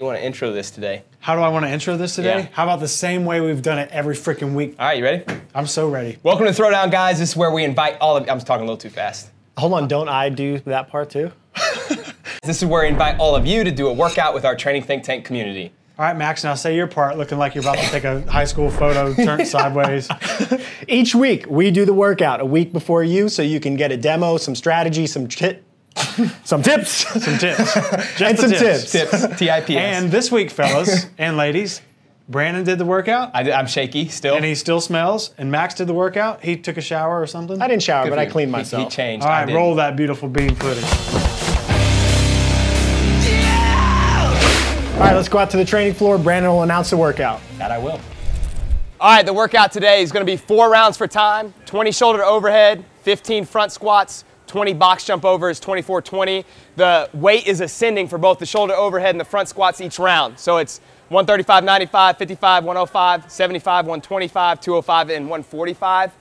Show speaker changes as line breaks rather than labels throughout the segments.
You want to intro this today?
How do I want to intro this today?
Yeah.
How about the same way we've done it every freaking week?
All right, you ready?
I'm so ready.
Welcome to Throwdown, guys. This is where we invite all of. I'm talking a little too fast.
Hold on, don't I do that part too?
This is where we invite all of you to do a workout with our training think tank community.
All right, Max, now say your part looking like you're about to take a high school photo turned sideways.
Each week we do the workout a week before you, so you can get a demo, some strategy, some tip, some tips,
Some tips. Just
and some tips.
Tips, TIPS.
And this week, fellas and ladies, Brandon did the workout
I, am shaky still.
and he still smells. And Max did the workout. He took a shower or something.
I didn't shower,
Good
but
for
I cleaned
He-
myself.
He, changed.
All
I
right, roll that beautiful beam footage.
All right, let's go out to the training floor. Brandon will announce the workout.
That I will. All right, the workout today is going to be four rounds for time 20 shoulder overhead, 15 front squats, 20 box jump overs, 24 20. The weight is ascending for both the shoulder overhead and the front squats each round. So it's 135, 95, 55, 105, 75, 125, 205, and 145.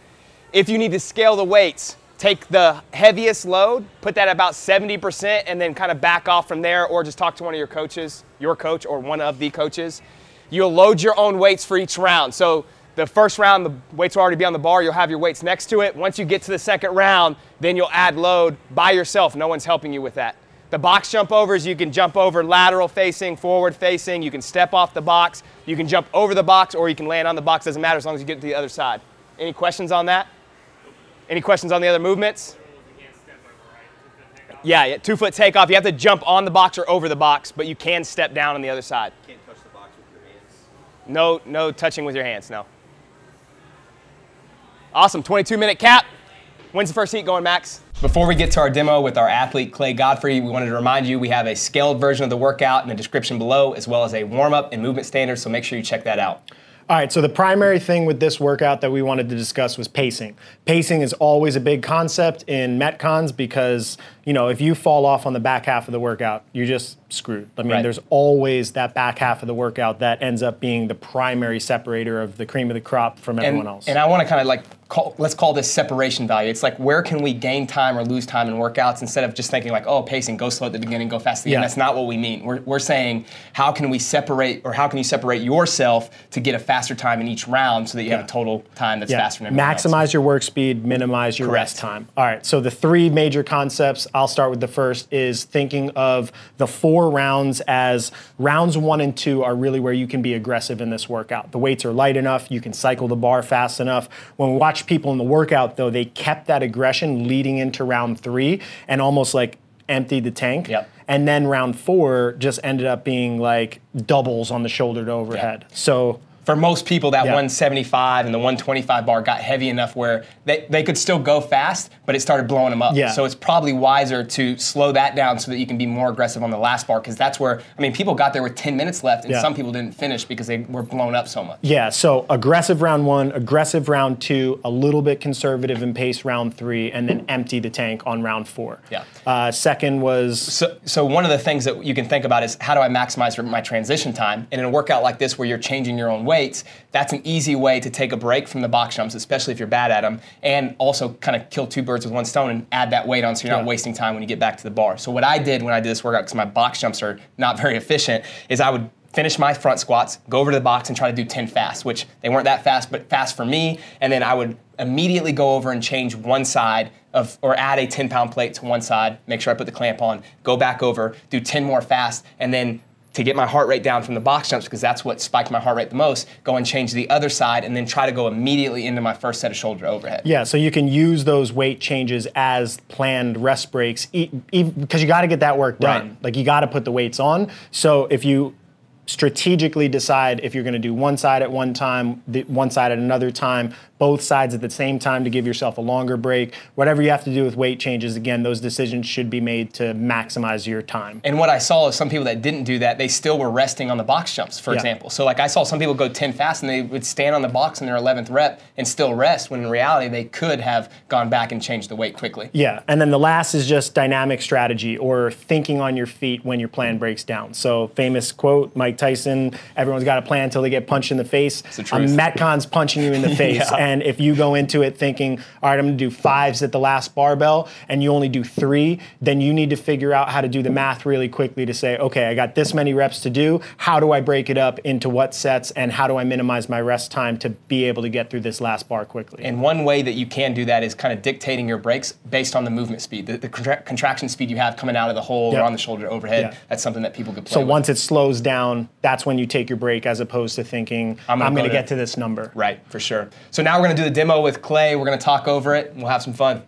If you need to scale the weights, take the heaviest load, put that at about 70%, and then kind of back off from there, or just talk to one of your coaches, your coach, or one of the coaches. You'll load your own weights for each round. So the first round, the weights will already be on the bar. You'll have your weights next to it. Once you get to the second round, then you'll add load by yourself. No one's helping you with that. The box jump overs, you can jump over lateral facing, forward facing. You can step off the box. You can jump over the box, or you can land on the box. Doesn't matter as long as you get to the other side. Any questions on that? Any questions on the other movements? Yeah, yeah, two foot takeoff. You have to jump on the box or over the box, but you can step down on the other side.
Can't touch the box with your hands.
No, no touching with your hands, no. Awesome, 22 minute cap. When's the first heat going, Max? Before we get to our demo with our athlete Clay Godfrey, we wanted to remind you we have a scaled version of the workout in the description below, as well as a warm up and movement standard, so make sure you check that out.
All right, so the primary thing with this workout that we wanted to discuss was pacing. Pacing is always a big concept in Metcons because, you know, if you fall off on the back half of the workout, you're just screwed. I mean,
Right.
there's always that back half of the workout that ends up being the primary separator of the cream of the crop from everyone
and,
else.
And I want to kind of like call, let's call this separation value. It's like where can we gain time or lose time in workouts instead of just thinking like, oh, pacing, go slow at the beginning, go fast at the end. That's not what we mean. We're, we're saying how can we separate or how can you separate yourself to get a faster time in each round so that you have a total time that's
Yeah,
faster than everyone else.
maximize your work speed, minimize your
Correct.
rest time. All right, so the three major concepts, I'll start with the first, is thinking of the four rounds as rounds one and two are really where you can be aggressive in this workout. The weights are light enough, you can cycle the bar fast enough. When we watch people in the workout, though, they kept that aggression leading into round three and almost like emptied the tank.
Yep.
And then round four just ended up being like doubles on the shoulder to overhead. So
for most people, that
Yeah.
175 and the 125 bar got heavy enough where they, they could still go fast, but it started blowing them up.
Yeah.
So it's probably wiser to slow that down so that you can be more aggressive on the last bar because that's where, I mean, people got there with 10 minutes left and
Yeah.
some people didn't finish because they were blown up so much.
Yeah, so aggressive round one, aggressive round two, a little bit conservative in pace round three, and then empty the tank on round four.
Yeah.
Uh, second was
So, so one of the things that you can think about is how do I maximize my transition time? And in a workout like this where you're changing your own weights, that's an easy way to take a break from the box jumps, especially if you're bad at them, and also kind of kill two birds with one stone and add that weight on so you're not
Yeah.
wasting time when you get back to the bar. So what I did when I did this workout, because my box jumps are not very efficient, is I would finish my front squats, go over to the box and try to do 10 fast, which they weren't that fast, but fast for me. And then I would immediately go over and change one side of, or add a 10 pound plate to one side, make sure I put the clamp on, go back over, do 10 more fast, and then to get my heart rate down from the box jumps, because that's what spiked my heart rate the most, go and change the other side and then try to go immediately into my first set of shoulder overhead.
yeah, so you can use those weight changes as planned rest breaks because you got to get that work done.
Right.
Like you got to put the weights on. So if you strategically decide if you're going to do one side at one time, the, one side at another time, both sides at the same time to give yourself a longer break. Whatever you have to do with weight changes, again, those decisions should be made to maximize your time.
And what I saw is some people that didn't do that, they still were resting on the box jumps, for
Yeah.
example. So like I saw some people go 10 fast and they would stand on the box in their 11th rep and still rest, when in reality they could have gone back and changed the weight quickly.
Yeah, and then the last is just dynamic strategy or thinking on your feet when your plan breaks down. So famous quote, Mike Tyson, everyone's got a plan until they get punched in the face.
the
A
truth.
Metcon's punching you in the face.
Yeah.
And if you go into it thinking, all right, I'm gonna do fives at the last barbell, and you only do three, then you need to figure out how to do the math really quickly to say, okay, I got this many reps to do. How do I break it up into what sets, and how do I minimize my rest time to be able to get through this last bar quickly?
And one way that you can do that is kind of dictating your breaks based on the movement speed, the, the contra- contraction speed you have coming out of the hole
Yeah.
or on the shoulder overhead.
Yeah.
That's something that people could play
so
with.
once it slows down, that's when you take your break, as opposed to thinking,
I'm
I'm
gonna
gonna,
go
get
to-
to this number.
Right, for sure. So now we're gonna do the demo with Clay. We're gonna talk over it. And we'll have some fun.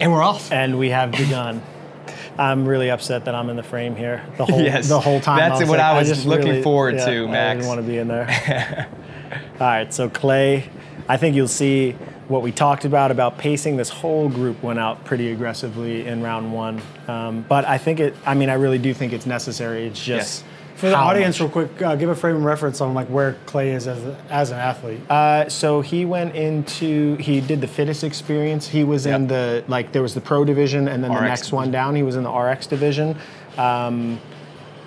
And we're off.
And we have begun. I'm really upset that I'm in the frame here the whole
Yes,
the whole time.
that's
was
what
like,
I was
just
looking forward
yeah,
to,
I
Max.
didn't want to be in there. All right, so Clay, I think you'll see what we talked about about pacing. This whole group went out pretty aggressively in round one, um, but I think it. I mean, I really do think it's necessary. It's just
Yes.
For the audience,
much-
real quick, uh, give a frame of reference on like where Clay is as, a, as an athlete.
Uh, so he went into he did the fittest experience. He was in the like there was the pro division and then the
RX
next one down. He was in the RX division. Um,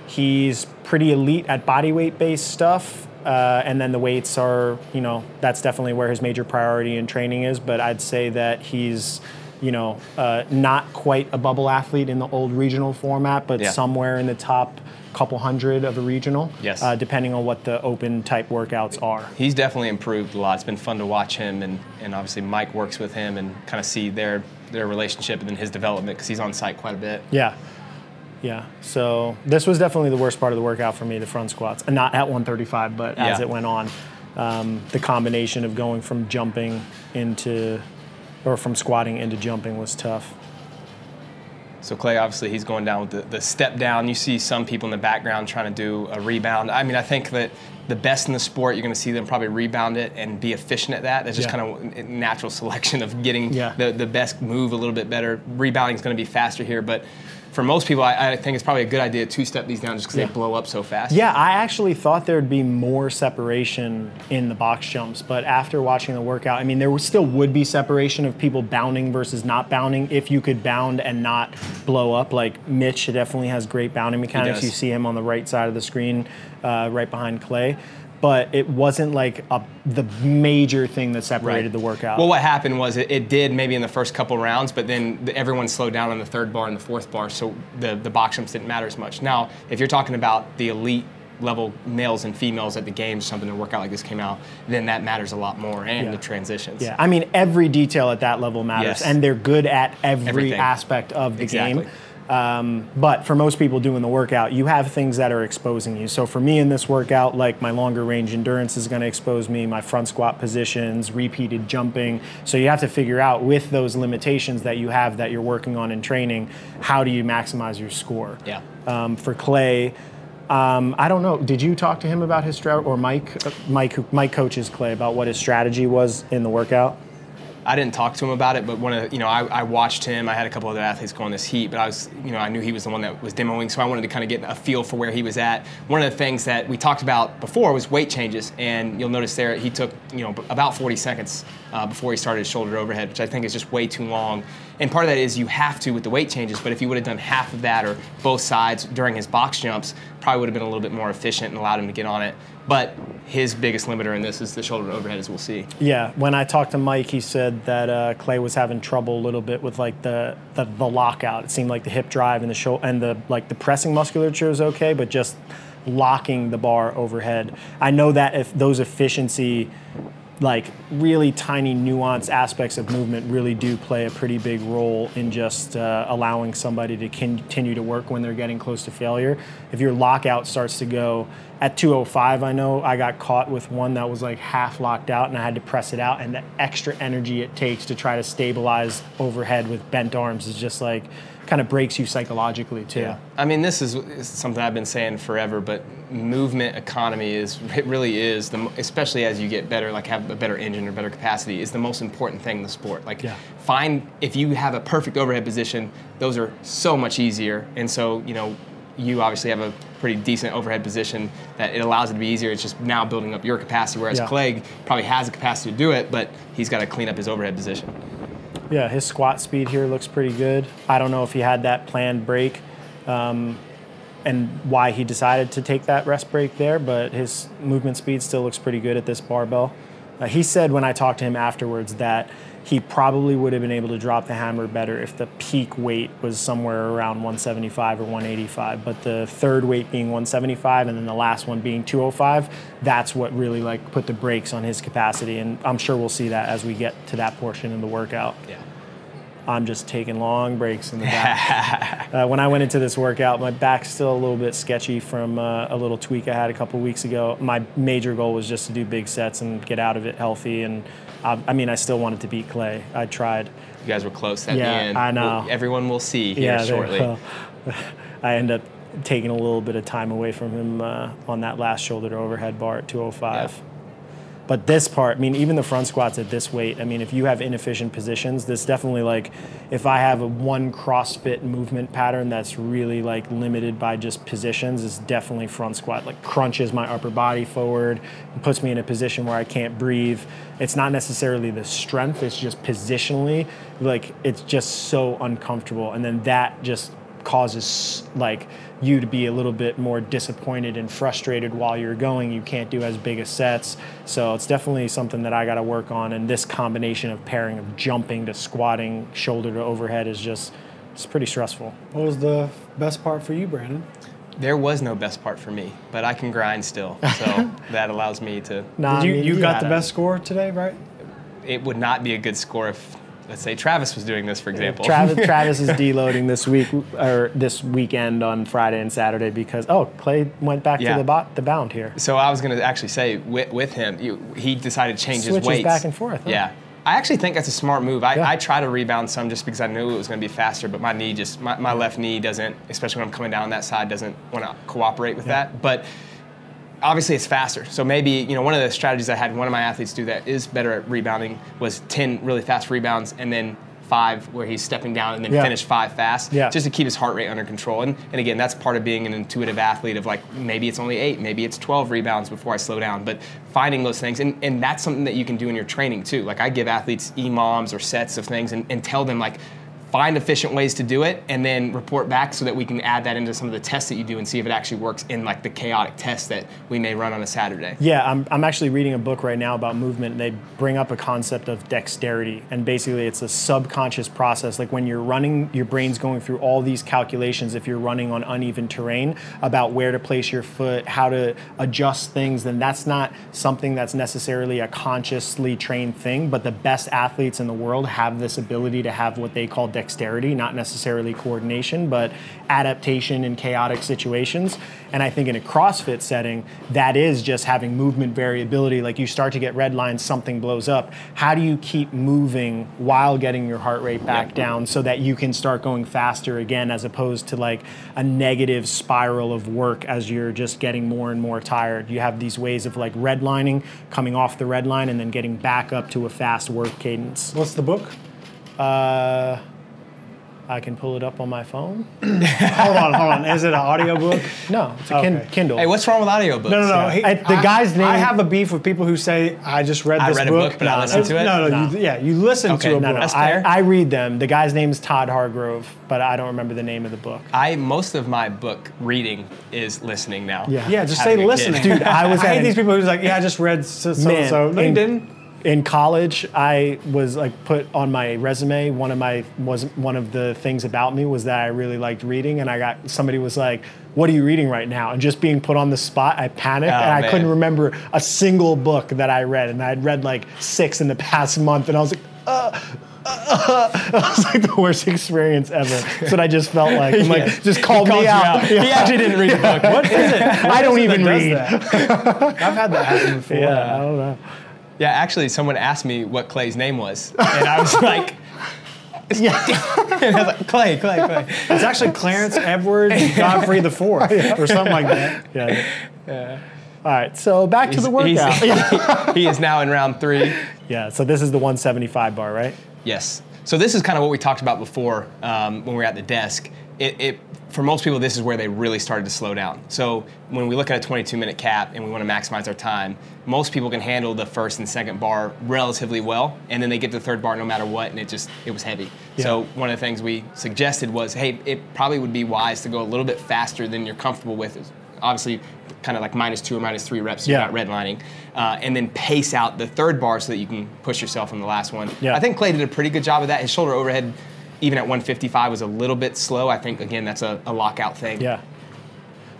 he's pretty elite at body weight based stuff. Uh, and then the weights are, you know, that's definitely where his major priority in training is. But I'd say that he's, you know, uh, not quite a bubble athlete in the old regional format, but
Yeah.
somewhere in the top couple hundred of a regional,
Yes.
uh, depending on what the open type workouts are.
He's definitely improved a lot. It's been fun to watch him, and, and obviously Mike works with him and kind of see their their relationship and then his development because he's on site quite a bit.
Yeah. Yeah. So this was definitely the worst part of the workout for me, the front squats. And not at 135, but as
Yeah.
it went on. Um, the combination of going from jumping into, or from squatting into jumping was tough.
So Clay, obviously, he's going down with the, the step down. You see some people in the background trying to do a rebound. I mean, I think that the best in the sport, you're going to see them probably rebound it and be efficient at that. That's just
Yeah.
kind of natural selection of getting
Yeah.
the, the best move a little bit better. Rebounding is going to be faster here, but for most people, I, I think it's probably a good idea to two-step these down just because
Yeah.
they blow up so fast.
Yeah, I actually thought there'd be more separation in the box jumps, but after watching the workout, I mean, there still would be separation of people bounding versus not bounding if you could bound and not blow up. Like Mitch definitely has great bounding mechanics. You see him on the right side of the screen, uh, right behind Clay. But it wasn't like a, the major thing that separated the workout.
Well, what happened was it, it did maybe in the first couple rounds, but then the, everyone slowed down on the third bar and the fourth bar, so the, the box jumps didn't matter as much. Now, if you're talking about the elite level males and females at the games, something a workout like this came out, then that matters a lot more, and
Yeah.
the transitions.
Yeah, I mean every detail at that level matters,
Yes.
and they're good at every
Everything.
aspect of the
Exactly.
game. Um, but for most people doing the workout, you have things that are exposing you. So for me in this workout, like my longer range endurance is going to expose me, my front squat positions, repeated jumping. So you have to figure out with those limitations that you have that you're working on in training, how do you maximize your score?
Yeah.
Um, for Clay, um, I don't know. Did you talk to him about his strategy, or Mike? uh, Mike, Mike coaches Clay about what his strategy was in the workout.
I didn't talk to him about it, but one of you know I, I watched him. I had a couple other athletes go on this heat, but I was you know I knew he was the one that was demoing, so I wanted to kind of get a feel for where he was at. One of the things that we talked about before was weight changes, and you'll notice there he took you know about 40 seconds uh, before he started his shoulder overhead, which I think is just way too long. And part of that is you have to with the weight changes, but if he would have done half of that or both sides during his box jumps, probably would have been a little bit more efficient and allowed him to get on it. But his biggest limiter in this is the shoulder overhead, as we'll see.
Yeah, when I talked to Mike, he said that uh, Clay was having trouble a little bit with like the, the the lockout. It seemed like the hip drive and the shoulder and the like the pressing musculature is okay, but just locking the bar overhead. I know that if those efficiency, like really tiny nuanced aspects of movement, really do play a pretty big role in just uh, allowing somebody to continue to work when they're getting close to failure. If your lockout starts to go at 205, I know I got caught with one that was like half locked out and I had to press it out, and the extra energy it takes to try to stabilize overhead with bent arms is just like kind of breaks you psychologically too.
I mean, this is, is something I've been saying forever, but movement economy is it really is the especially as you get better, like have a better engine or better capacity, is the most important thing in the sport. Like,
Yeah.
find if you have a perfect overhead position, those are so much easier, and so you know. You obviously have a pretty decent overhead position that it allows it to be easier. It's just now building up your capacity, whereas
Yeah.
Clegg probably has the capacity to do it, but he's got to clean up his overhead position.
Yeah, his squat speed here looks pretty good. I don't know if he had that planned break. Um, and why he decided to take that rest break there, but his movement speed still looks pretty good at this barbell. Uh, he said when I talked to him afterwards that he probably would have been able to drop the hammer better if the peak weight was somewhere around 175 or 185. But the third weight being 175 and then the last one being 205, that's what really like put the brakes on his capacity. And I'm sure we'll see that as we get to that portion of the workout.
Yeah.
I'm just taking long breaks in the back. uh, when I went into this workout, my back's still a little bit sketchy from uh, a little tweak I had a couple weeks ago. My major goal was just to do big sets and get out of it healthy. And I, I mean, I still wanted to beat Clay. I tried.
You guys were close at
Yeah,
the end.
I know.
Well, everyone will see here
yeah,
shortly.
I end up taking a little bit of time away from him uh, on that last shoulder to overhead bar at 205.
Yeah.
But this part, I mean, even the front squats at this weight, I mean, if you have inefficient positions, this definitely like, if I have a one CrossFit movement pattern that's really like limited by just positions, is definitely front squat. Like crunches my upper body forward, and puts me in a position where I can't breathe. It's not necessarily the strength; it's just positionally, like it's just so uncomfortable, and then that just causes like you to be a little bit more disappointed and frustrated while you're going. You can't do as big a sets. So it's definitely something that I got to work on. And this combination of pairing of jumping to squatting, shoulder to overhead is just it's pretty stressful.
What was the best part for you, Brandon?
There was no best part for me, but I can grind still. So that allows me to.
Nah,
Did you, you got the best score today, right?
It would not be a good score if, let's say, Travis was doing this, for example.
Travis, Travis is deloading this week or this weekend on Friday and Saturday because oh Clay went back
Yeah.
to the bot, the bound here.
So I was going to actually say with, with him, you, he decided to change
Switches
his weights
back and forth, huh?
Yeah, I actually think that's a smart move. I,
Yeah.
I try to rebound some just because I knew it was going to be faster, but my knee just my, my left knee doesn't, especially when I'm coming down that side, doesn't want to cooperate with that. But obviously it's faster. So maybe, you know, one of the strategies I had one of my athletes do that is better at rebounding was 10 really fast rebounds and then five where he's stepping down and then
Yeah.
finish five fast
Yeah.
just to keep his heart rate under control. And, and again, that's part of being an intuitive athlete of like maybe it's only eight, maybe it's 12 rebounds before I slow down, but finding those things. And, and that's something that you can do in your training too. Like I give athletes EMOMs or sets of things and, and tell them like, find efficient ways to do it and then report back so that we can add that into some of the tests that you do and see if it actually works in like the chaotic tests that we may run on a Saturday.
Yeah, I'm, I'm actually reading a book right now about movement. And they bring up a concept of dexterity. And basically, it's a subconscious process. Like when you're running, your brain's going through all these calculations if you're running on uneven terrain about where to place your foot, how to adjust things. Then that's not something that's necessarily a consciously trained thing. But the best athletes in the world have this ability to have what they call dexterity, not necessarily coordination, but adaptation in chaotic situations. And I think in a CrossFit setting, that is just having movement variability. Like you start to get red lines, something blows up. How do you keep moving while getting your heart rate back down so that you can start going faster again, as opposed to like a negative spiral of work as you're just getting more and more tired? You have these ways of like redlining, coming off the red line, and then getting back up to a fast work cadence.
What's the book?
Uh, I can pull it up on my phone.
hold on, hold on. Is it an audiobook?
No, it's a
Okay.
Kindle.
Hey, what's wrong with audiobooks?
No, no, no. He-
I- the
I-
guy's name-
I have a beef with people who say, I just read
I
this
read a
book.
book, but I
No,
listened to it?
No, no,
No.
You, yeah, you listen
Okay,
to a
no,
book.
no, That's
I,
fair.
I read them. The guy's name's Todd Hargrove, but I don't remember the name of the book.
I most of my book reading is listening now.
Yeah.
yeah, just
Having
say listening.
Dude, I was
I hate these people who's like, yeah, I just read so so
Man,
so. No, you didn't.
In college, I was like put on my resume. One of my was one of the things about me was that I really liked reading, and I got somebody was like, "What are you reading right now?" And just being put on the spot, I panicked,
Oh,
and I
man.
couldn't remember a single book that I read, and I'd read like six in the past month, and I was like, uh, uh, it was like the worst experience ever. That's what I just felt like. I'm like,
Yeah.
just called
Called
me out.
out. He actually didn't read the book.
What is it?
I don't even read.
I've had that happen before.
Yeah, I don't know.
Yeah, actually, someone asked me what Clay's name was, and I was like,
Yeah.
and I was like Clay, Clay, Clay.
It's actually Clarence Edward Godfrey the Fourth or something like that. Yeah.
yeah. All right, so back to the
He's-
workout.
he's- he is now in round three.
yeah, so this is the 175 bar, right?
Yes. So this is kind of what we talked about before um, when we were at the desk. It, it, for most people, this is where they really started to slow down. So when we look at a 22-minute cap and we want to maximize our time, most people can handle the first and second bar relatively well, and then they get to the third bar no matter what, and it just it was heavy. So one of the things we suggested was, hey, it probably would be wise to go a little bit faster than you're comfortable with. Obviously, kind of like minus two or minus three reps. You're
Yeah.
not redlining, uh, and then pace out the third bar so that you can push yourself on the last one.
Yeah.
I think Clay did a pretty good job of that. His shoulder overhead, even at 155, was a little bit slow. I think again that's a, a lockout thing.
Yeah.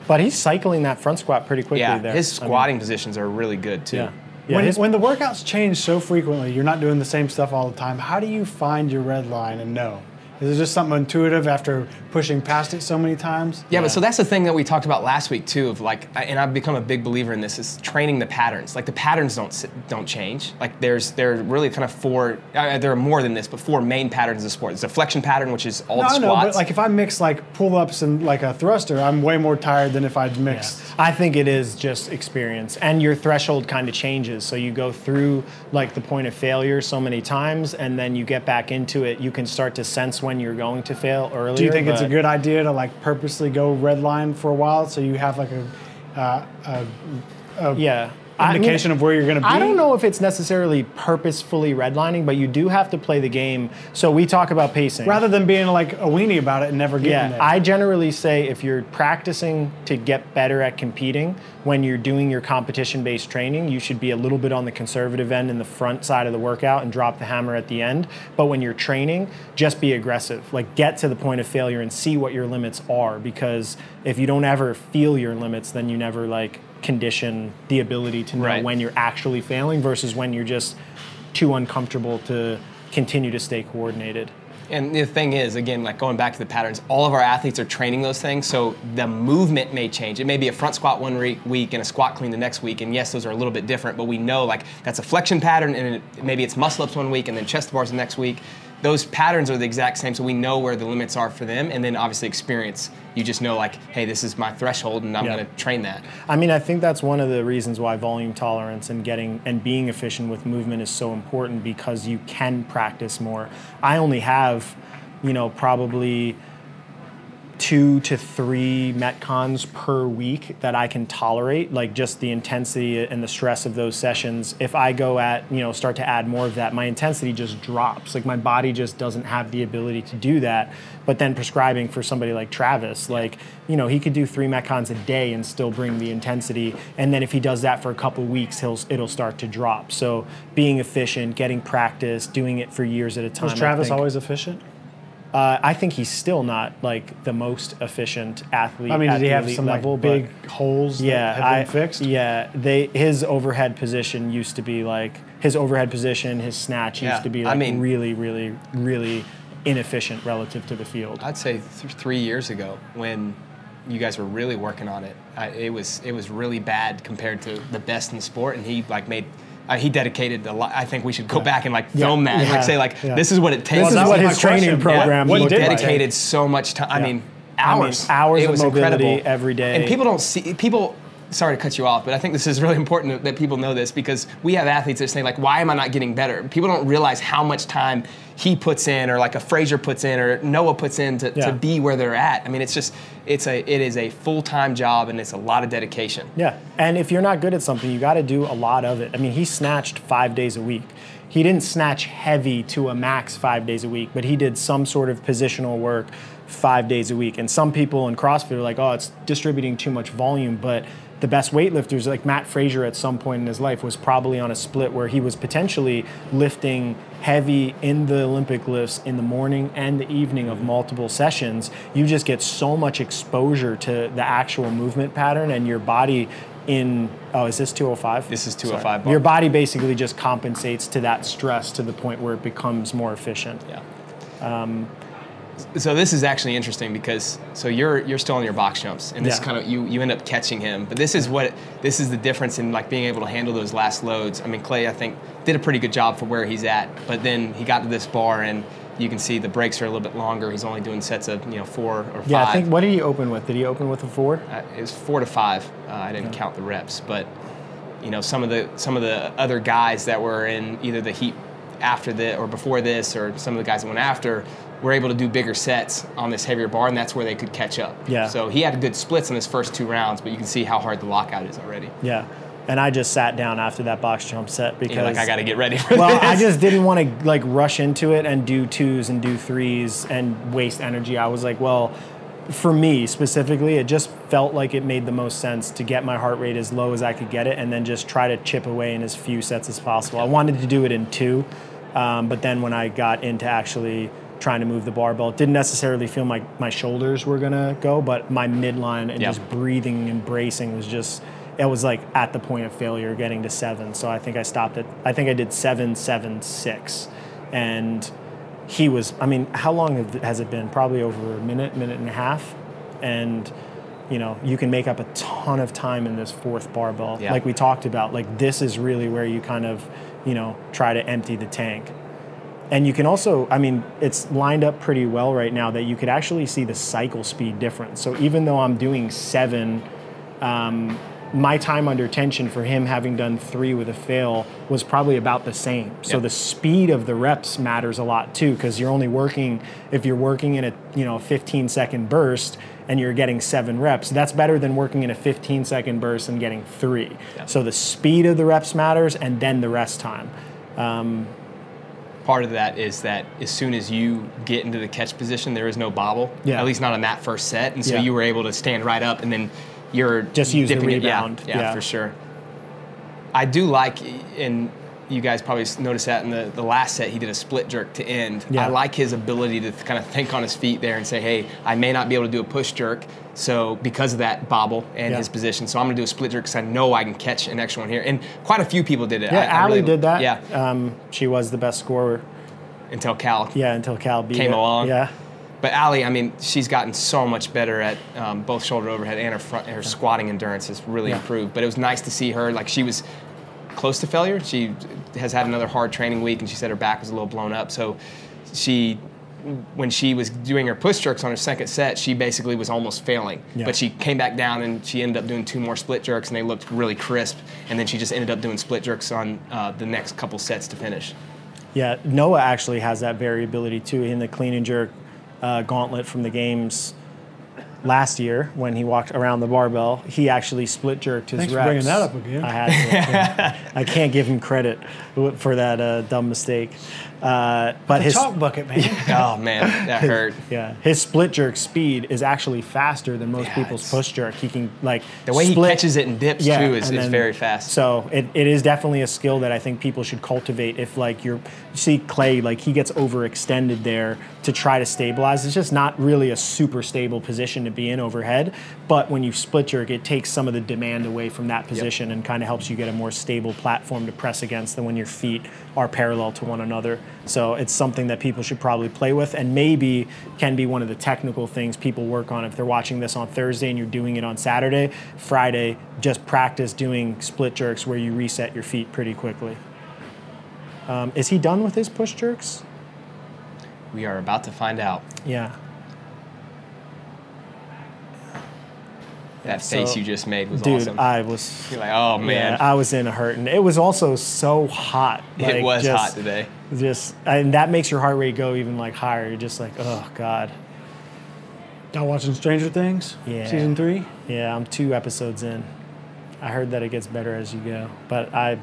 But he's cycling that front squat pretty quickly
Yeah,
there.
his
I mean,
squatting positions are really good too.
yeah. Yeah,
when,
his-
when the workouts change so frequently, you're not doing the same stuff all the time. How do you find your red line and know? Is it just something intuitive after pushing past it so many times?
Yeah, but so that's the thing that we talked about last week too. Of like, and I've become a big believer in this is training the patterns. Like the patterns don't don't change. Like there's there are really kind of four. Uh, there are more than this, but four main patterns of sport. There's a flexion pattern, which is all
No,
the
I know,
squats.
but like if I mix like pull-ups and like a thruster, I'm way more tired than if I'd mixed.
I think it is just experience, and your threshold kind of changes. So you go through like the point of failure so many times, and then you get back into it. You can start to sense when you're going to fail earlier.
Do you think it's a good idea to like purposely go red line for a while so you have like a, uh, a
Yeah. I mean,
indication of where you're going to be?
I don't know if it's necessarily purposefully redlining, but you do have to play the game. So we talk about pacing.
Rather than being like a weenie about it and never getting
Yeah,
there.
I generally say if you're practicing to get better at competing, when you're doing your competition based training, you should be a little bit on the conservative end in the front side of the workout and drop the hammer at the end. But when you're training, just be aggressive. Like get to the point of failure and see what your limits are because if you don't ever feel your limits, then you never like condition the ability to know
Right.
when you're actually failing versus when you're just too uncomfortable to continue to stay coordinated.
And the thing is, again, like going back to the patterns, all of our athletes are training those things, so the movement may change. It may be a front squat one re- week and a squat clean the next week, and yes, those are a little bit different, but we know like that's a flexion pattern, and it, maybe it's muscle ups one week and then chest bars the next week. Those patterns are the exact same, so we know where the limits are for them, and then obviously experience. You just know like, hey, this is my threshold, and I'm
Yeah.
going to train that.
I mean, I think that's one of the reasons why volume tolerance and getting and being efficient with movement is so important because you can practice more. I only have, you know, probably two to three metcons per week that I can tolerate, like just the intensity and the stress of those sessions. If I go at, you know, start to add more of that, my intensity just drops. Like my body just doesn't have the ability to do that. But then prescribing for somebody like Travis, like, you know, he could do three metcons a day and still bring the intensity. And then if he does that for a couple weeks, he'll it'll start to drop. So being efficient, getting practice, doing it for years at a time.
Was Travis always efficient?
Uh, I think he's still not like the most efficient athlete.
I mean,
at
did he
the
have some
level,
like big holes
yeah,
that have
I,
been fixed?
Yeah, they his overhead position used to be like his overhead position, his snatch used
Yeah,
to be
I
like
mean-
really, really, really inefficient relative to the field.
I'd say th- three years ago when you guys were really working on it, I, it was it was really bad compared to the best in the sport, and he like made. Uh, he dedicated a lot. I think we should go back and like film that, and
yeah,
like say like
yeah.
this is what it takes.
This is what his training
question.
program
Yeah. What
he
did
like.
dedicated so much time. I mean,
I mean,
hours.
hours
it
of
was
mobility
incredible
every day.
And people don't see people. Sorry to cut you off, but I think this is really important that people know this because we have athletes that say like, "Why am I not getting better?" People don't realize how much time he puts in, or like a Fraser puts in, or Noah puts in to,
Yeah.
to be where they're at. I mean, it's just it's a it is a full time job and it's a lot of dedication.
Yeah, and if you're not good at something, you got to do a lot of it. I mean, he snatched five days a week. He didn't snatch heavy to a max five days a week, but he did some sort of positional work five days a week. And some people in CrossFit are like, oh, it's distributing too much volume. But the best weightlifters, like Mat Fraser at some point in his life, was probably on a split where he was potentially lifting heavy in the Olympic lifts in the morning and the evening of mm-hmm. multiple sessions. You just get so much exposure to the actual movement pattern and your body in oh is this 205
This is 205 bar.
your body basically just compensates to that stress to the point where it becomes more efficient
Yeah. Um, so this is actually interesting because so you're you're still on your box jumps and this
Yeah.
kind of you you end up catching him but this is what this is the difference in like being able to handle those last loads. I mean clay i think did a pretty good job for where he's at but then he got to this bar and you can see the breaks are a little bit longer. He's only doing sets of you know four or five
yeah i think what did he open with? Did he open with a four?
Uh, it was four to five. Uh, i didn't count the reps but you know some of the some of the other guys that were in either the heat after the or before this, or some of the guys that went after, were able to do bigger sets on this heavier bar, and that's where they could catch up.
Yeah.
So he had good splits in his first two rounds, but you can see how hard the lockout is already.
Yeah. And I just sat down after that box jump set because
You're like, I got to get ready for
well,
this.
I just didn't want to like rush into it and do twos and do threes and waste energy. I was like, well, for me specifically, it just felt like it made the most sense to get my heart rate as low as I could get it and then just try to chip away in as few sets as possible. I wanted to do it in two, um, but then when I got into actually trying to move the barbell, it didn't necessarily feel like my shoulders were gonna go, but my midline and just breathing and bracing was just it was like at the point of failure getting to seven. So i think i stopped at i think i did seven seven six. And he was i mean how long has it been? Probably over a minute minute and a half. And you know you can make up a ton of time in this fourth barbell
Yeah.
like we talked about like this is really where you kind of you know try to empty the tank and you can also, I mean, it's lined up pretty well right now that you could actually see the cycle speed difference. So even though I'm doing seven, um, my time under tension for him having done three with a fail was probably about the same. So
Yep.
the speed of the reps matters a lot too, because you're only working if you're working in a you know 15 second burst and you're getting seven reps. That's better than working in a 15 second burst and getting three.
Yeah.
So the speed of the reps matters, and then the rest time.
Part of that is that as soon as you get into the catch position, there is no bobble.
Yeah.
At least not on that first set, and so
Yeah.
you were able to stand right up, and then you're
Just use the
dipping it- yeah,
rebound.
Yeah,
Yeah.
for sure. I do like, and you guys probably noticed that in the, the last set, he did a split jerk to end.
Yeah.
I like his ability to kind of think on his feet there and say, hey, I may not be able to do a push jerk, so because of that bobble and
Yeah.
his position, so I'm going to do a split jerk because I know I can catch an extra one here. And quite a few people did it.
Yeah,
I, I
Allie
really-
did that.
Yeah,
Um, she was the best scorer.
until Cal
Yeah, until Cal
came
it.
along.
Yeah.
But Allie, I mean, she's gotten so much better at um, both shoulder overhead and her front, her squatting endurance has really
Yeah.
improved. But it was nice to see her like she was close to failure. She has had another hard training week, and she said her back was a little blown up. So she, when she was doing her push jerks on her second set, she basically was almost failing.
Yeah.
But she came back down and she ended up doing two more split jerks, and they looked really crisp. And then she just ended up doing split jerks on uh, the next couple sets to finish.
Yeah, Noah actually has that variability too in the clean and jerk uh, gauntlet from the games last year when he walked around the barbell. He actually split jerked his
Thanks for bringing that up again.
I had to. I can't give him credit for that uh, dumb mistake. Uh, but
The
his
chalk bucket, man.
Oh man, that hurt.
yeah, his split jerk speed is actually faster than most
Yeah,
people's
it's-
push jerk. He can like
The way he
split-
catches it and dips too is,
and
is very fast.
So it, it is definitely a skill that I think people should cultivate. If like you're, you see Clay, like he gets overextended there to try to stabilize. It's just not really a super stable position to be in overhead. But when you split jerk, it takes some of the demand away from that position and kind of helps you get a more stable platform to press against than when your feet are parallel to one another. So it's something that people should probably play with and maybe can be one of the technical things people work on if they're watching this on Thursday and you're doing it on Saturday. Friday, just practice doing split jerks where you reset your feet pretty quickly. Um, is he done with his push jerks?
We are about to find out.
Yeah.
That
So-
face you just made was
Dude,
awesome.
I was.
You're like, oh man,
Yeah, I was in a hurt, and it was also so hot. Like, it
was
just-
hot today.
Just, and that makes your heart rate go even like higher. You're just like, oh god.
Y'all watching Stranger Things?
Yeah.
Season three?
Yeah, I'm two episodes in. I heard that it gets better as you go, but I.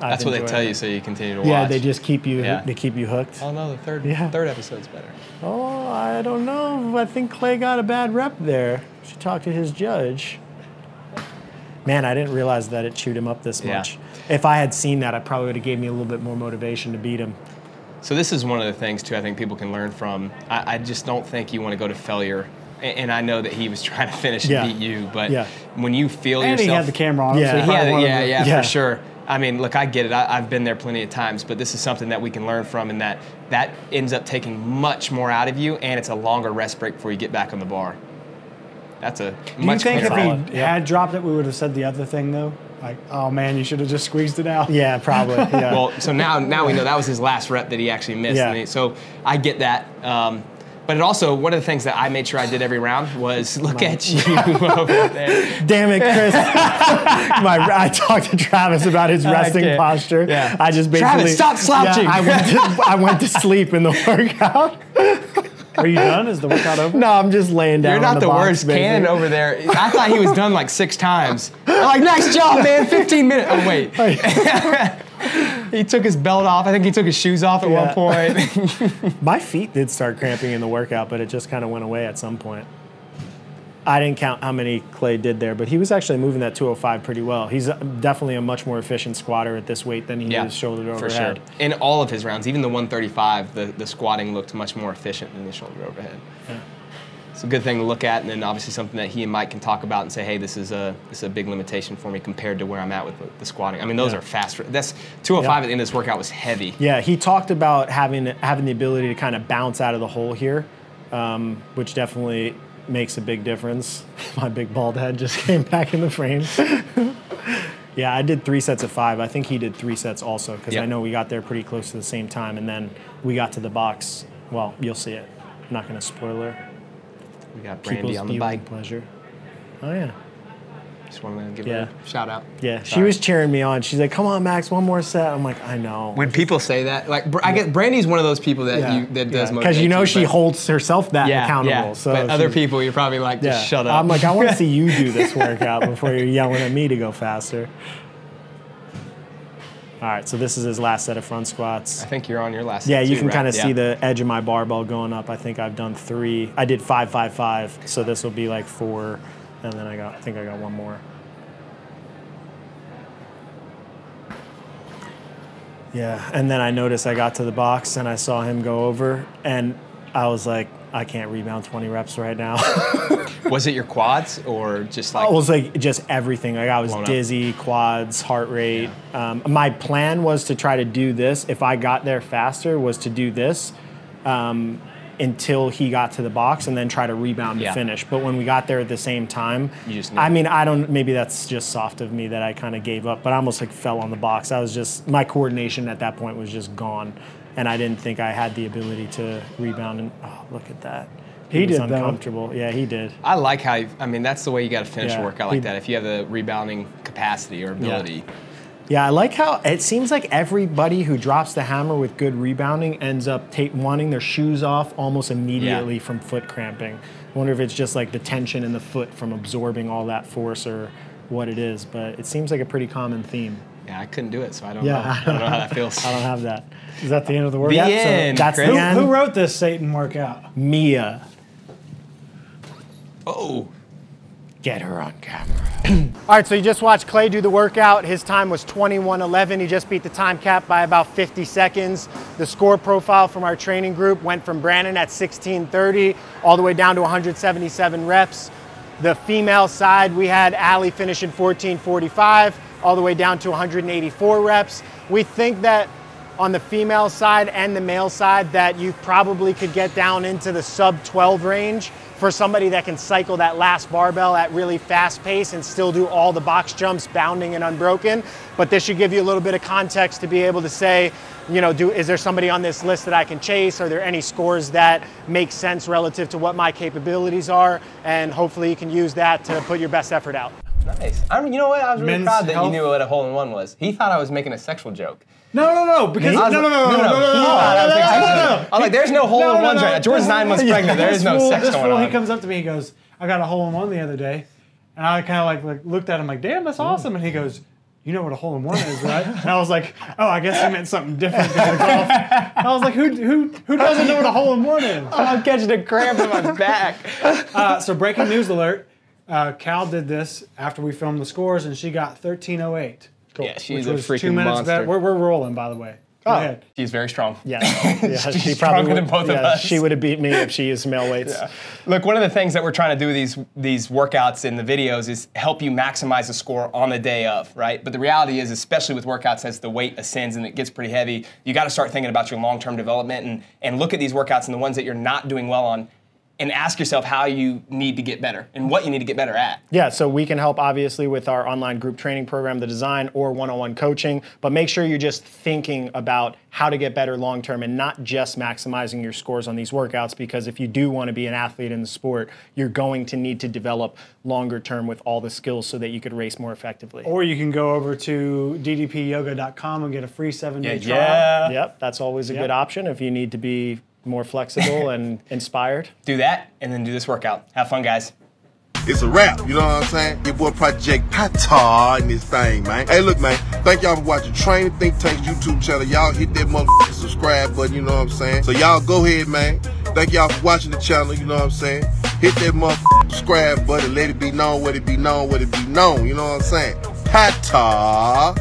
I've
That's what they tell
it.
you, so you continue to watch.
Yeah, they just keep you.
Yeah.
They keep you hooked.
Oh no, the third
Yeah.
third episode's better.
Oh, I don't know. I think Clay got a bad rep there. Should talk to his judge. Man, I didn't realize that it chewed him up this
Yeah.
much. If I had seen that, I probably would have gave me a little bit more motivation to beat him.
So this is one of the things too. I think people can learn from. I, I just don't think you want to go to failure. And I know that he was trying to finish and
Yeah.
beat you, but
Yeah.
when you feel
And
yourself,
he had the camera on.
Yeah.
so
He
He had
probably
it,
wanted
yeah, yeah,
Yeah.
for sure. I mean, look, I get it. I, I've been there plenty of times, but this is something that we can learn from, and that that ends up taking much more out of you, and it's a longer rest break before you get back on the bar. That's a
Do you think if
cleaner.
Solid,
he
yeah.
had dropped it, we would have said the other thing though? Like, oh man, you should have just squeezed it out.
Yeah, probably. Yeah.
Well, so now now we know that was his last rep that he actually missed.
Yeah.
And he- so I get that. Um, But it also, one of the things that I made sure I did every round was look at you over there.
Damn it, Chris. My, I talked to Travis about his resting
can't.
posture.
Yeah.
I just basically.
Travis, stop slouching.
Yeah, I, went to, I went to sleep in the workout.
Are you done? Is the workout over?
No, I'm just laying down.
You're
on
not the,
box,
worst
baby.
cannon over there. I thought he was done like six times. I'm like, nice job, man. 15 minutes. Oh, wait. Oh, he took his belt off. I think he took his shoes off at
Yeah.
one point.
My feet did start cramping in the workout, but it just kind of went away at some point. I didn't count how many Clay did there, but he was actually moving that 205 pretty well. He's uh, definitely a much more efficient squatter at this weight than he is shoulder to
for
overhead.
sure. In all of his rounds, even the 135, the, the squatting looked much more efficient than the shoulder overhead. It's a good thing to look at, and then obviously something that he and Mike can talk about and say, hey, this is a this is a big limitation for me compared to where I'm at with the, squatting. I mean, those
Yeah.
are fast. That's 205
Yeah.
at the end of this workout was heavy.
Yeah, he talked about having having the ability to kind of bounce out of the hole here, um, which definitely makes a big difference. My big bald head just came back in the frame. yeah, I did three sets of five. I think he did three sets also because I know we got there pretty close to the same time, and then we got to the box. Well, you'll see it. I'm not going to spoiler.
We got Brandy on the bike.
pleasure. Oh yeah.
Just wanted to give
Yeah.
her a shout out.
Yeah, she was cheering me on. She's like, "Come on, Max, one more set." I'm like, "I know."
When people say that, like I get Brandy's one of those people that
Yeah.
you that does
because you know she holds herself that
yeah,
accountable.
Yeah.
So
but other people, you're probably like, just shut up.
I'm like, I want to see you do this workout before you're yelling at me to go faster. All right, so this is his last set of front squats.
I think you're on your last. Set.
Yeah,
you
can
right?
kind of
Yeah.
see the edge of my barbell going up. I think I've done three. I did five, five, five. So this will be like four, and then I got. I think I got one more. Yeah, and then I noticed I got to the box and I saw him go over, and I was like, I can't rebound 20 reps right now.
Was it your quads or just like?
It was like just everything. Like I was
Blown up.
dizzy, quads, heart rate. Um, my plan was to try to do this. If I got there faster, was to do this um, until he got to the box and then try to rebound
Yeah.
to finish. But when we got there at the same time,
You just.
I mean, I don't. Maybe that's just soft of me that I kind of gave up. But I almost like fell on the box. I was just my coordination at that point was just gone, and I didn't think I had the ability to rebound. And oh, look at that.
He
was
did, though.
uncomfortable. Yeah, he did.
I like how. You, I mean, that's the way you got to finish
Yeah,
a workout like
he-
that. If you have the rebounding capacity or ability.
Yeah, I like how it seems like everybody who drops the hammer with good rebounding ends up ta- wanting their shoes off almost immediately
Yeah.
from foot cramping. I wonder if it's just like the tension in the foot from absorbing all that force or what it is, but it seems like a pretty common theme.
Yeah, I couldn't do it, so I don't
Yeah.
know. I don't know how that feels.
I don't have that.
Is that the end of the
The
workout?
end.
that's
Chris.
the
Who,
end.
who wrote this Satan workout?
Mia,
Oh,
get her on camera. All right, so you just watched Clay do the workout. His time was 21:11. He just beat the time cap by about 50 seconds. The score profile from our training group went from Brandon at 16:30 all the way down to 177 reps. The female side, we had Allie finish in 14:45 all the way down to 184 reps. We think that on the female side and the male side that you probably could get down into the sub 12 range for somebody that can cycle that last barbell at really fast pace and still do all the box jumps bounding and unbroken. But this should give you a little bit of context to be able to say you know do is there somebody on this list that i can chase? Are there any scores that make sense relative to what my capabilities are? And hopefully you can use that to put your best effort out
nice. I mean, you know what? I was really
Men's
proud that
health.
you knew what a hole in one was. He thought I was making a sexual joke.
No, no, no, because
I
no,
was
no, no,
like-
no, no, no, no, no, no, no, no, no.
I'm like, there's no hole
No,
in ones
no,
right now. Jordan's
this-
nine months
yeah,
pregnant. There is no
fool-
sex
this
going
fool,
on.
He comes up to me, he goes, I got a hole in one the other day. And I kind of like, like looked at him like, damn, that's awesome. And he goes, you know what a hole in one is, right? And I was like, oh, I guess he meant something different than golf. I was like, who, who, who doesn't know what a hole in one is?
I'm catching a cramp in my back.
Uh, so breaking news alert, uh, Cal did this after we filmed the scores and she got 1308.
Yeah, she's
Which
a
was
freaking
two minutes
monster.
better. We're, we're rolling, by the way. Go
Oh.
ahead.
She's very strong.
yeah, yeah she
She's
probably
stronger than
would-
both of us.
she would have beat me if she used male weights
Look, one of the things that we're trying to do with these these workouts in the videos is help you maximize the score on the day of, right? But the reality is, especially with workouts as the weight ascends and it gets pretty heavy, you got to start thinking about your long-term development and and look at these workouts and the ones that you're not doing well on. And ask yourself how you need to get better and what you need to get better at.
Yeah, so we can help obviously with our online group training program, the design, or one on one coaching, but make sure you're just thinking about how to get better long term and not just maximizing your scores on these workouts because if you do want to be an athlete in the sport, you're going to need to develop longer term with all the skills so that you could race more effectively.
Or you can go over to ddpyoga.com and get a free seven day trial.
yeah.
Yep, that's always a
Yep.
good option if you need to be more flexible and inspired.
Do that and then do this workout. Have fun, guys.
It's a wrap, you know what I'm saying? Your boy Project Pata in this thing, man. Hey, look, man, thank y'all for watching Training Think Tank's YouTube channel. Y'all hit that motherfucking subscribe button, you know what I'm saying? So y'all go ahead, man. Thank y'all for watching the channel, you know what I'm saying? Hit that motherfucking subscribe button, let it be known, what it be known, what it be known, you know what I'm saying? Pata.